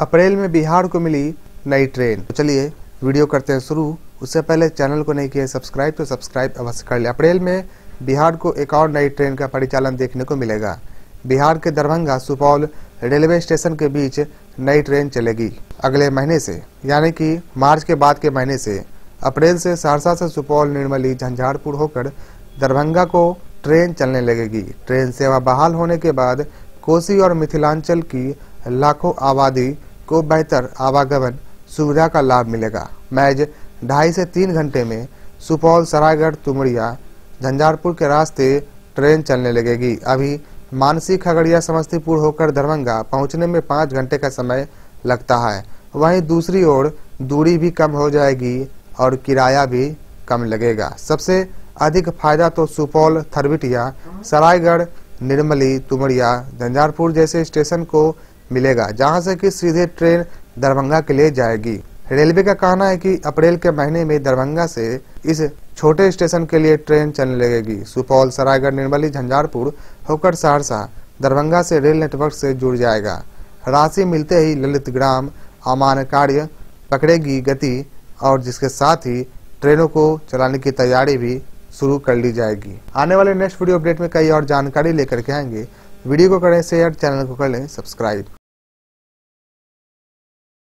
अप्रैल में बिहार को मिली नई ट्रेन। तो चलिए, वीडियो करते हैं शुरू। उससे पहले चैनल को नहीं किया सब्सक्राइब तो सब्सक्राइब अवश्य कर ले अप्रैल में बिहार को एक और नई ट्रेन का परिचालन देखने को मिलेगा। बिहार के दरभंगा, सुपौल रेलवे स्टेशन के बीच नई ट्रेन चलेगी अगले महीने से। यानी कि मार्च के बाद के महीने से। अप्रैल से सहरसा से सुपौल, निर्मली, झंझारपुर होकर दरभंगा को ट्रेन चलने लगेगी। ट्रेन सेवा बहाल होने के बाद कोसी और मिथिलांचल की लाखों आबादी को बेहतर आवागमन सुविधा का लाभ मिलेगा। मैज ढाई से तीन घंटे में सुपौल, सरायगढ़, तुमड़िया, झंझारपुर के रास्ते ट्रेन चलने लगेगी। अभी मानसी, खगड़िया, समस्तीपुर होकर दरभंगा पहुँचने में पाँच घंटे का समय लगता है। वहीं दूसरी ओर दूरी भी कम हो जाएगी और किराया भी कम लगेगा। सबसे अधिक फ़ायदा तो सुपौल, थरबिटिया, सरायगढ़, निर्मली, तुमड़िया, झंझारपुर जैसे स्टेशन को मिलेगा, जहाँ से कि सीधे ट्रेन दरभंगा के लिए जाएगी। रेलवे का कहना है कि अप्रैल के महीने में दरभंगा से इस छोटे स्टेशन के लिए ट्रेन चलने लगेगी। सुपौल, सरायगढ़, निर्मली, झंझारपुर होकर सहरसा, दरभंगा से रेल नेटवर्क से जुड़ जाएगा। राशि मिलते ही ललित ग्राम अमान कार्य पकड़ेगी गति और जिसके साथ ही ट्रेनों को चलाने की तैयारी भी शुरू कर ली जाएगी। आने वाले नेक्स्ट वीडियो अपडेट में कई और जानकारी लेकर के आएँगे। वीडियो को करें शेयर, चैनल को कर लें सब्सक्राइब।